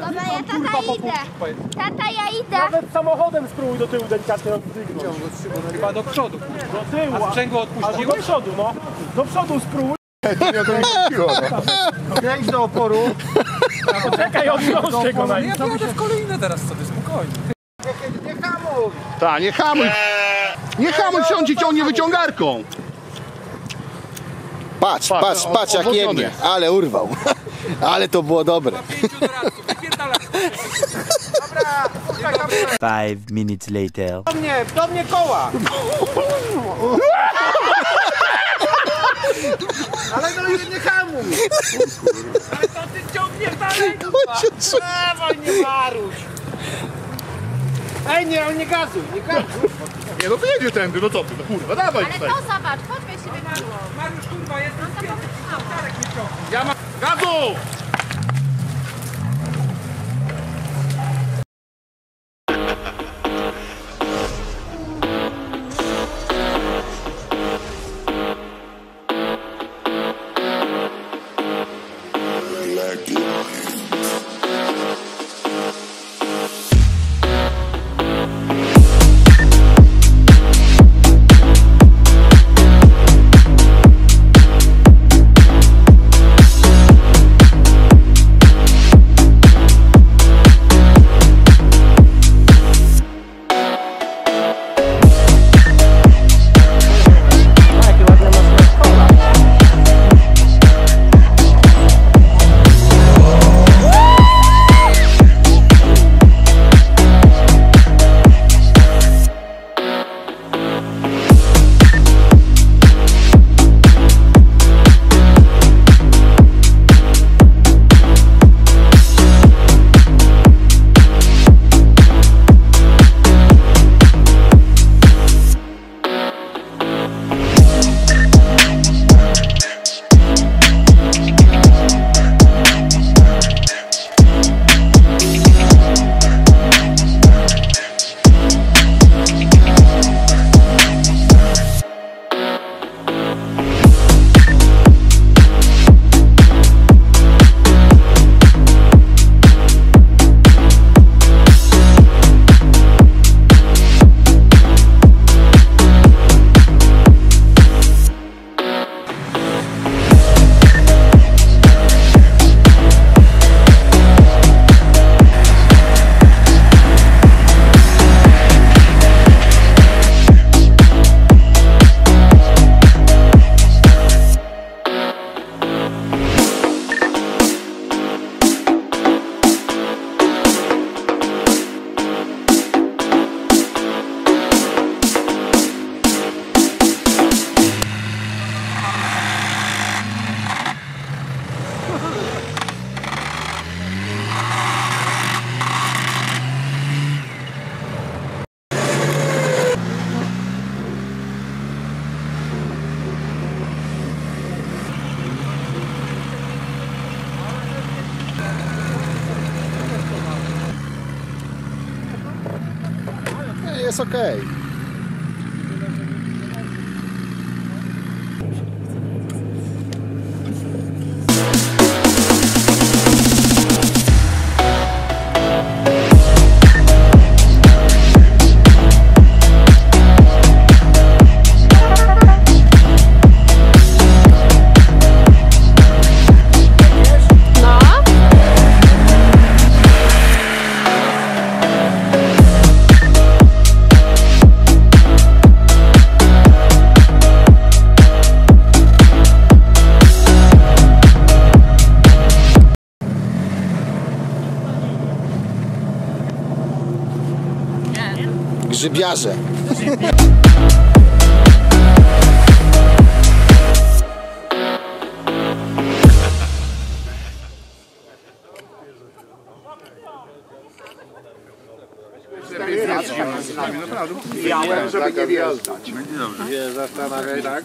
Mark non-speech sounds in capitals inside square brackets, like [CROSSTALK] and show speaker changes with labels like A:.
A: Dobra, ja tata idę. Tata, ja idę.
B: Nawet samochodem spróbuj do tyłu delikatnie oddygnąć.
C: Chyba do przodu.
B: Do tyłu.
C: A sprzęgło
B: Albo do
C: odpuściłeś?
B: przodu, no. Do przodu spróbuj.
D: Pięć do oporu.
B: Czekaj, odwiążcie go
C: Ja
B: najpierw.
C: pojadę w kolejne teraz sobie, spokojnie.
D: Nie hamuj.
E: Tak, nie hamuj. Nie hamuj, wsiądź i ciągnie wyciągarką.
F: Patrz,
E: Patrz,
F: patrz, jak jemnie. Ale urwał. [LAUGHS] Ale to było dobre.
G: Five minutes later.
D: Do mnie, do mnie koła. Ale no nie, hamuj. Ale to ty ciągniesz dalej. Dawaj, nie maruś. Ej, nie, nie gazuj, nie gazuj.
E: Nie no wyjedzie tędy, no co ty, no kurwa, dawaj
A: Ale
E: tutaj.
A: to zobacz, sobie na głowę.
C: Mariusz, kurwa, jest
A: No to popycham.
E: Ja mam... Gazu!
F: Jest okej. Grzybiarze.
D: Miałem, żeby nie wjeżdżać. Nie zastanawiaj tak.